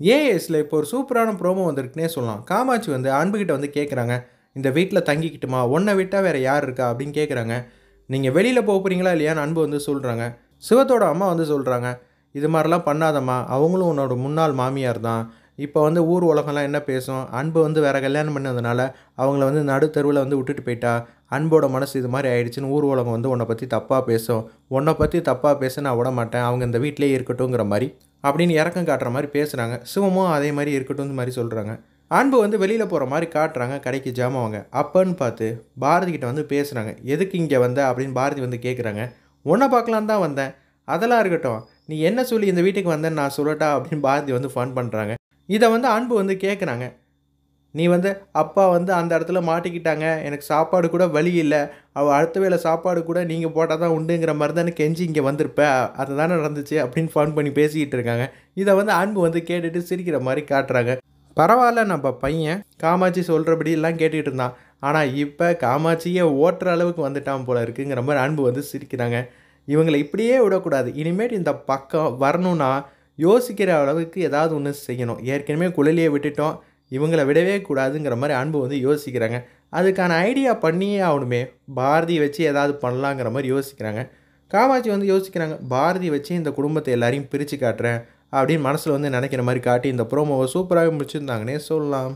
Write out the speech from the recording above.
ஏஎஸில் இப்போ ஒரு சூப்பரான ப்ரோமோ வந்திருக்குன்னே சொல்லலாம். காமாட்சி வந்து அன்புக்கிட்ட வந்து கேட்குறாங்க இந்த வீட்டில் தங்கிக்கிட்டுமா? ஒன்றை விட்டால் வேறு யார் இருக்கா? அப்படின்னு கேட்குறாங்க நீங்கள் வெளியில் போக போகிறீங்களா இல்லையான்னு அன்பு வந்து சொல்கிறாங்க சிவத்தோட அம்மா வந்து சொல்கிறாங்க இது மாதிரிலாம் பண்ணாதம்மா. அவங்களும் உன்னோட முன்னாள் மாமியார் தான். இப்போ வந்து ஊர் உலகம்லாம் என்ன பேசும்? அன்பு வந்து வேறு கல்யாணம் பண்ணதுனால அவங்கள வந்து நடுத்தருவில் வந்து விட்டுட்டு போயிட்டா? அன்போட மனசு இது மாதிரி ஆயிடுச்சுன்னு ஊர் உலகம் வந்து உன்னை பற்றி தப்பாக பேசும். உன்னை பற்றி தப்பாக பேச நான் விட மாட்டேன். அவங்க இந்த வீட்டிலே இருக்கட்டும்ங்கிற மாதிரி அப்படின்னு இறக்கம் காட்டுற மாதிரி பேசுகிறாங்க சிவமும் அதே மாதிரி இருக்கட்டும் மாதிரி சொல்கிறாங்க அன்பு வந்து வெளியில் போகிற மாதிரி காட்டுறாங்க. கடைக்கு ஜாமான் அப்பன்னு பார்த்து பாரதி கிட்ட வந்து பேசுகிறாங்க எதுக்கு இங்கே வந்த? அப்படின்னு பாரதி வந்து கேட்குறாங்க உன்னை பார்க்கலாம் தான் வந்தேன். அதெல்லாம் இருக்கட்டும். நீ என்ன சொல்லி இந்த வீட்டுக்கு வந்தேன்னு நான் சொல்லட்டா? அப்படின்னு பாரதி வந்து ஃபன் பண்ணுறாங்க இதை வந்து அன்பு வந்து கேட்குறாங்க நீ வந்து அப்பா வந்து அந்த இடத்துல மாட்டிக்கிட்டாங்க எனக்கு சாப்பாடு கூட வழி இல்லை அவள் அடுத்த வேளை சாப்பாடு கூட நீங்கள் போட்டால் தான் உண்டுங்கிற மாதிரி தானே கெஞ்சி இங்கே வந்திருப்ப அது தானே நடந்துச்சு அப்படின்னு ஃபோன் பண்ணி பேசிக்கிட்டு இருக்காங்க. இதை வந்து அன்பு வந்து கேட்டுட்டு சிரிக்கிற மாதிரி காட்டுறாங்க. பரவாயில்ல நம்ம பையன் காமாட்சி சொல்கிறபடி எல்லாம் கேட்டுக்கிட்டு இருந்தான். ஆனால் இப்போ காமாட்சியே ஓட்டுற அளவுக்கு வந்துட்டான் போல இருக்குங்கிற மாதிரி அன்பு வந்து சிரிக்கிறாங்க. இவங்களை இப்படியே விடக்கூடாது. இனிமேட்டு இந்த பக்கம் வரணும்னா யோசிக்கிற அளவுக்கு ஏதாவது ஒன்று செய்யணும். ஏற்கனவே குழலியை விட்டுட்டோம். இவங்களை விடவே கூடாதுங்கிற மாதிரி அன்பு வந்து யோசிக்கிறாங்க. அதுக்கான ஐடியா பண்ணியே ஆகணுமே. பாரதி வச்சு ஏதாவது பண்ணலாங்கிற மாதிரி யோசிக்கிறாங்க. காமாட்சி வந்து யோசிக்கிறாங்க பாரதி வச்சு இந்த குடும்பத்தை எல்லாரையும் பிரித்து காட்டுறேன் அப்படின்னு மனசில் வந்து நினைக்கிற மாதிரி காட்டி இந்த ப்ரோமோவை சூப்பராகவே முடிச்சிருந்தாங்கன்னே சொல்லலாம்.